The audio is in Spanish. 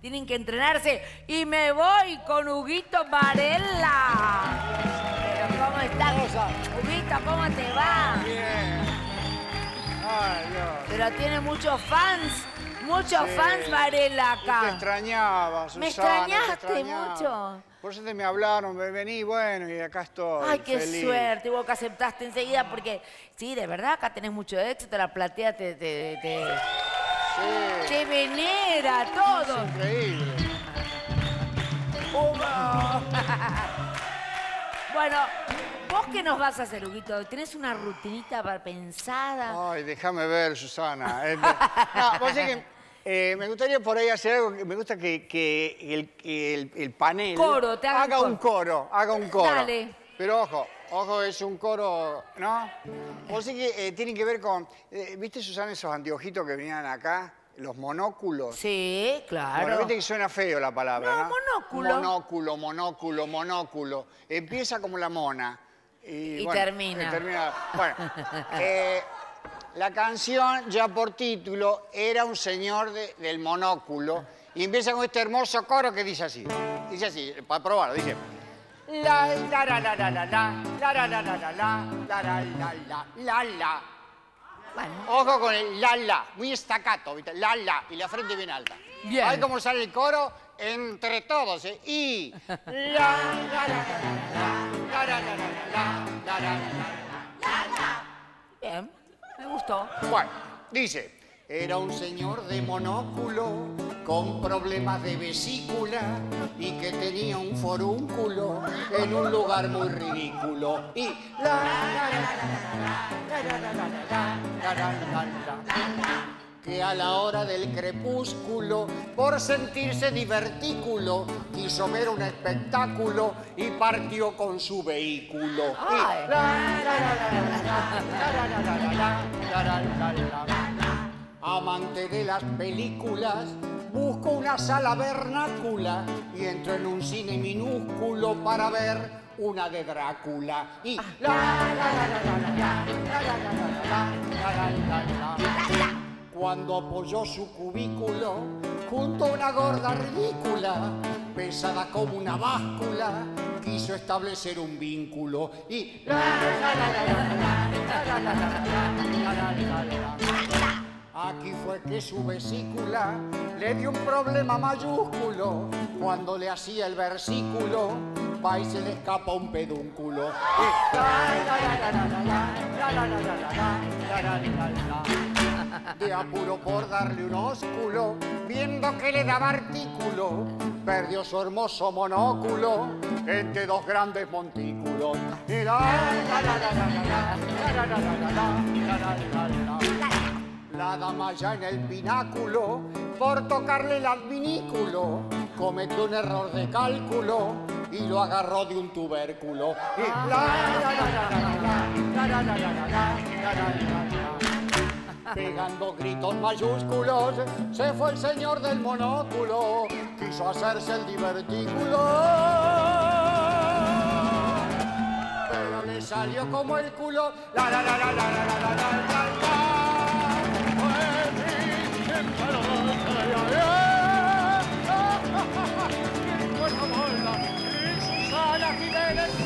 tienen que entrenarse. Y me voy con Huguito Varela. Pero ¿cómo estás? Huguito, ¿cómo te va? Bien. Ay, Dios. Pero tiene muchos fans, muchos Sí. fans Varela Y Te acá. extrañaba, Susana. ¿Me te extrañaste extrañaba. mucho? Por eso te me hablaron, me vení, bueno, y acá estoy. Ay, qué feliz. suerte, vos que aceptaste enseguida, porque sí, de verdad, acá tenés mucho éxito, la platea te, te, te, Sí, te venera, todo. increíble. Hugo. bueno, ¿vos qué nos vas a hacer, Huguito? ¿Tenés una rutinita para- pensada? Ay, déjame ver, Susana. Eh, No, vos sabés que eh, me gustaría por ahí hacer algo, que me gusta que, que el, que el- el panel Coro, te haga un haga coro. un coro, haga un coro. Dale. Pero ojo, ojo, es un coro, ¿no? Vos sé que eh, tienen que ver con, eh, ¿viste, Susana, esos anteojitos que venían acá? Los monóculos. Sí, claro. Bueno, viste que suena feo la palabra, No, ¿no? monóculo. Monóculo, monóculo, monóculo. Empieza como la mona. Y, Y bueno, termina. Bueno, eh, la canción ya por título era un señor de- del monóculo y empieza con este hermoso coro que dice así. Dice así, para probarlo, dice. La la la la la la la la la la la la la la la la la la la Bueno, Ojo con el la la, muy estacato. La la, y la frente bien alta. Bien. Ahí como sale el coro entre todos, ¿eh? Y la la la la la la la la la la la la bien, me gustó. Bueno, dice, era un señor de monóculo con problemas de vesícula y que tenía un forúnculo en un lugar muy ridículo. Y que a la hora del crepúsculo, por sentirse divertículo, quiso ver un espectáculo y partió con su vehículo. Amante de las películas, busco una sala vernácula y entro en un cine minúsculo para ver una de Drácula. Y la, la, la. Cuando apoyó su cubículo junto a una gorda ridícula, pesada como una báscula, quiso establecer un vínculo y la, la, la, la, la, la, la, la, la, la, la, la, la, la. Aquí fue que su vesícula le dio un problema mayúsculo cuando le hacía el versículo. Va y se le escapa un pedúnculo. De apuro por darle un ósculo, viendo que le daba artículo, perdió su hermoso monóculo entre dos grandes montículos. La, dama ya en el pináculo, por tocarle el adminículo, cometió un error de cálculo y lo agarró de un tubérculo. Pegando gritos mayúsculos, se fue el señor del monóculo, quiso hacerse el divertículo. Pero le salió como el culo. La la la la la la la la la la. Hey,